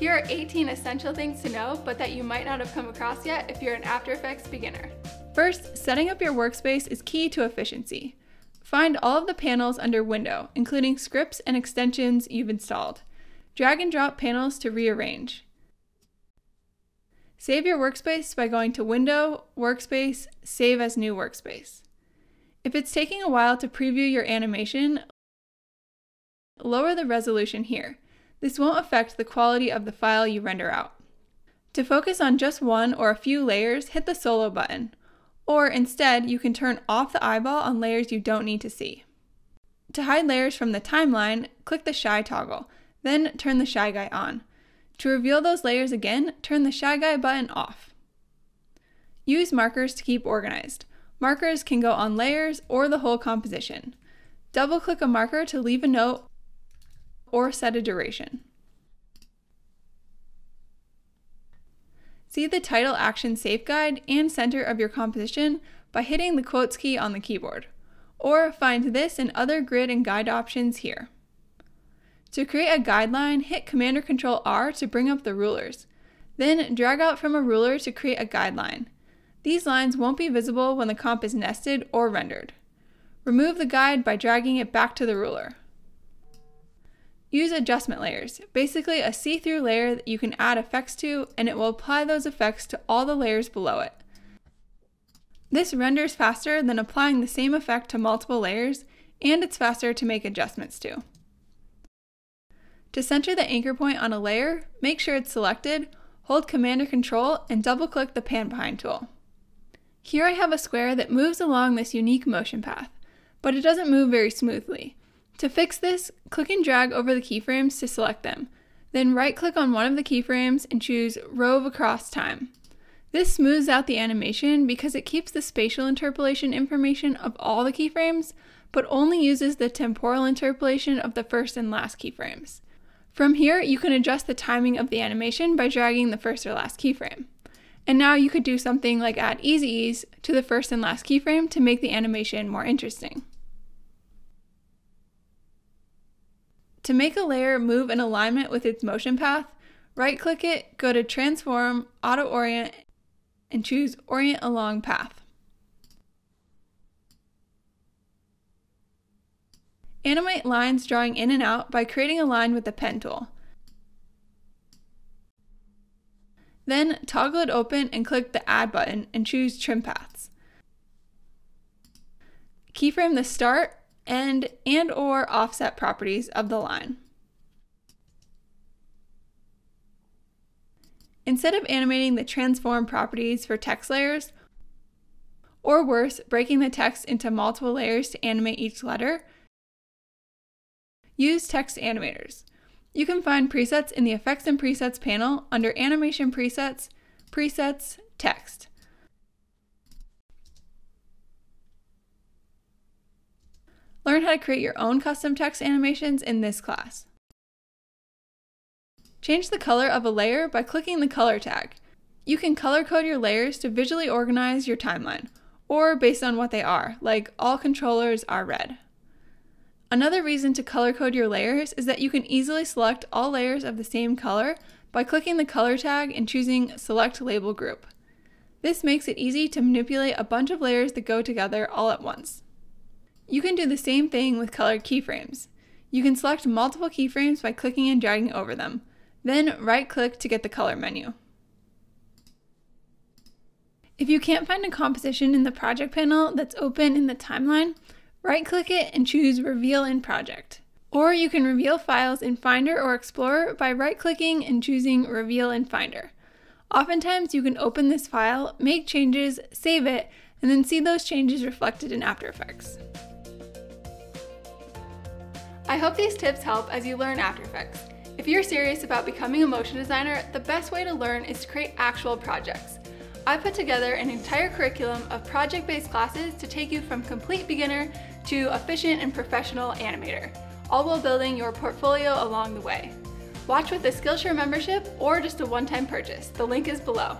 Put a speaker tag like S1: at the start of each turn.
S1: Here are 18 essential things to know, but that you might not have come across yet if you're an After Effects beginner. First, setting up your workspace is key to efficiency. Find all of the panels under Window, including scripts and extensions you've installed. Drag and drop panels to rearrange. Save your workspace by going to Window, Workspace, Save as New Workspace. If it's taking a while to preview your animation, lower the resolution here. This won't affect the quality of the file you render out. To focus on just one or a few layers, hit the solo button. Or instead, you can turn off the eyeball on layers you don't need to see. To hide layers from the timeline, click the Shy toggle, then turn the Shy Guy on. To reveal those layers again, turn the Shy Guy button off. Use markers to keep organized. Markers can go on layers or the whole composition. Double click a marker to leave a note or set a duration. See the title action safe guide and center of your composition by hitting the quotes key on the keyboard, or find this and other grid and guide options here. To create a guideline, hit Command or Control R to bring up the rulers. Then drag out from a ruler to create a guideline. These lines won't be visible when the comp is nested or rendered. Remove the guide by dragging it back to the ruler. Use adjustment layers, basically a see-through layer that you can add effects to and it will apply those effects to all the layers below it. This renders faster than applying the same effect to multiple layers and it's faster to make adjustments to. To center the anchor point on a layer, make sure it's selected, hold Command or Control, and double click the Pan Behind tool. Here I have a square that moves along this unique motion path, but it doesn't move very smoothly. To fix this, click and drag over the keyframes to select them. Then right click on one of the keyframes and choose Rove Across Time. This smooths out the animation because it keeps the spatial interpolation information of all the keyframes, but only uses the temporal interpolation of the first and last keyframes. From here, you can adjust the timing of the animation by dragging the first or last keyframe. And now you could do something like add easy ease to the first and last keyframe to make the animation more interesting. To make a layer move in alignment with its motion path, right click it, go to Transform, Auto Orient, and choose Orient Along Path. Animate lines drawing in and out by creating a line with the pen tool. Then toggle it open and click the Add button and choose Trim Paths. Keyframe the start, end, and or offset properties of the line. Instead of animating the transform properties for text layers, or worse, breaking the text into multiple layers to animate each letter, use text animators. You can find presets in the Effects and Presets panel under Animation Presets, Presets, Text. Learn how to create your own custom text animations in this class. Change the color of a layer by clicking the color tag. You can color code your layers to visually organize your timeline, or based on what they are, like all controllers are red. Another reason to color code your layers is that you can easily select all layers of the same color by clicking the color tag and choosing Select Label Group. This makes it easy to manipulate a bunch of layers that go together all at once. You can do the same thing with colored keyframes. You can select multiple keyframes by clicking and dragging over them, then right click to get the color menu. If you can't find a composition in the project panel that's open in the timeline, Right click it and choose Reveal in Project. Or you can reveal files in Finder or Explorer by right clicking and choosing Reveal in Finder. Oftentimes you can open this file, make changes, save it, and then see those changes reflected in After Effects. I hope these tips help as you learn After Effects. If you're serious about becoming a motion designer, the best way to learn is to create actual projects. I put together an entire curriculum of project-based classes to take you from complete beginner to efficient and professional animator, all while building your portfolio along the way. Watch with a Skillshare membership or just a one-time purchase. The link is below.